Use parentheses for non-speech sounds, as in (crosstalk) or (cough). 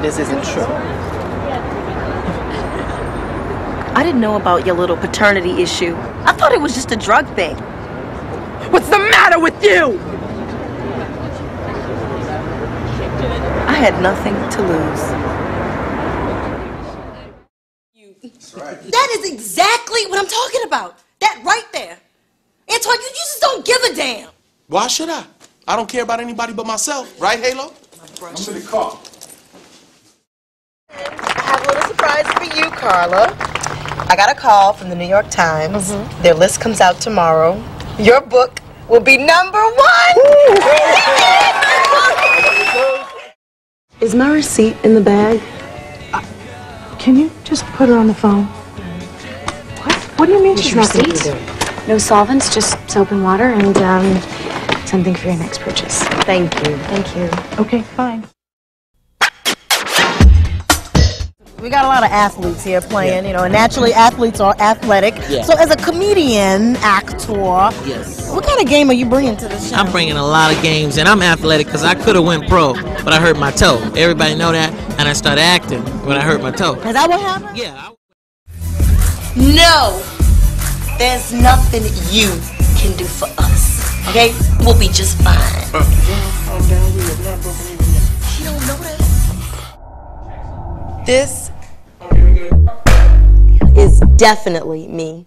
this isn't true. I didn't know about your little paternity issue. I thought it was just a drug thing. What's the matter with you? I had nothing to lose. That is exactly what I'm talking about. That right there. Antoine, you, you just don't give a damn. Why should I? I don't care about anybody but myself, right, Halo? I'm in the car. I have a little surprise for you, Carla. I got a call from the New York Times. Their list comes out tomorrow. Your book will be number one. (laughs) Is my receipt in the bag? Can you just put her on the phone? What? What do you mean she's not do? No solvents, just soap and water, and um, something for your next purchase. Thank you. Thank you. Okay, fine. We got a lot of athletes here playing, you know, and naturally athletes are athletic. Yeah. So as a comedian, actor, Yes. what kind of game are you bringing to the show? I'm bringing a lot of games, and I'm athletic because I could have went pro, but I hurt my toe. Everybody know that, and I started acting when I hurt my toe. Is that what happened? Yeah. I- No. There's nothing you can do for us. Okay? We'll be just fine. You don't know that? This is definitely me.